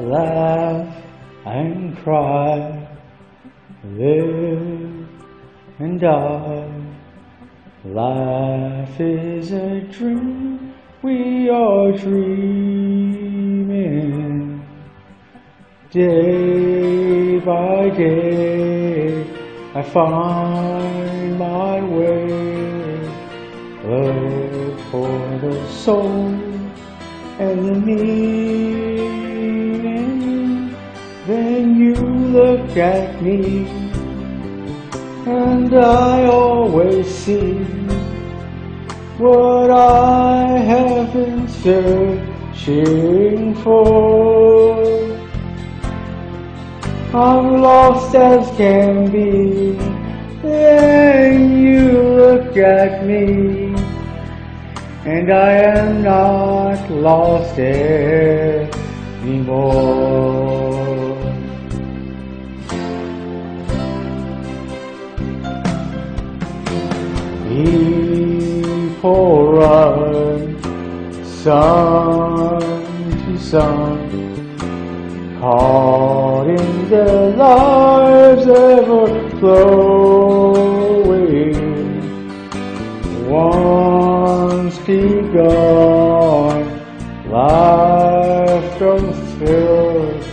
laugh and cry, live and die. Life is a dream we are dreaming. Day by day, I find my way. Look for the soul and the meaning. Then you look at me, and I always see what I have been searching for. I'm lost as can be, then you look at me, and I am not lost anymore. Run, sun to sun, caught in their lives ever flowing. Once begun, life grows filled.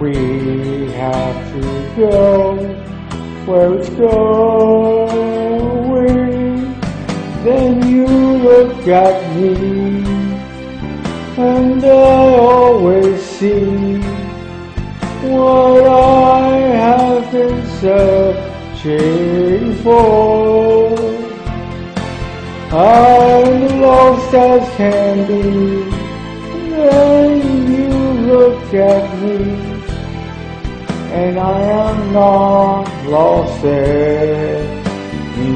We have to go where it's going. At me, and I always see what I have been searching for. I'm lost as can be, then you look at me, and I am not lost anymore.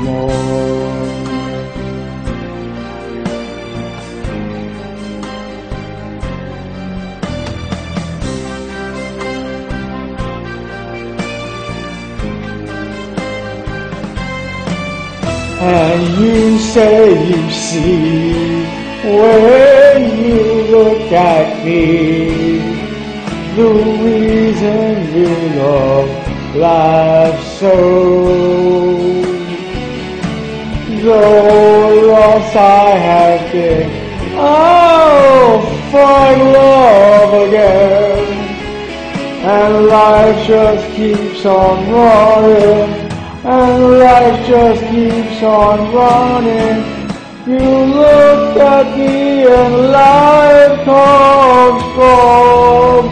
And you say you see when you look at me the reason you love life so. Though lost I have been, oh, I'll find love again. And life just keeps on running. And life just keeps on running. You look at me and life comes from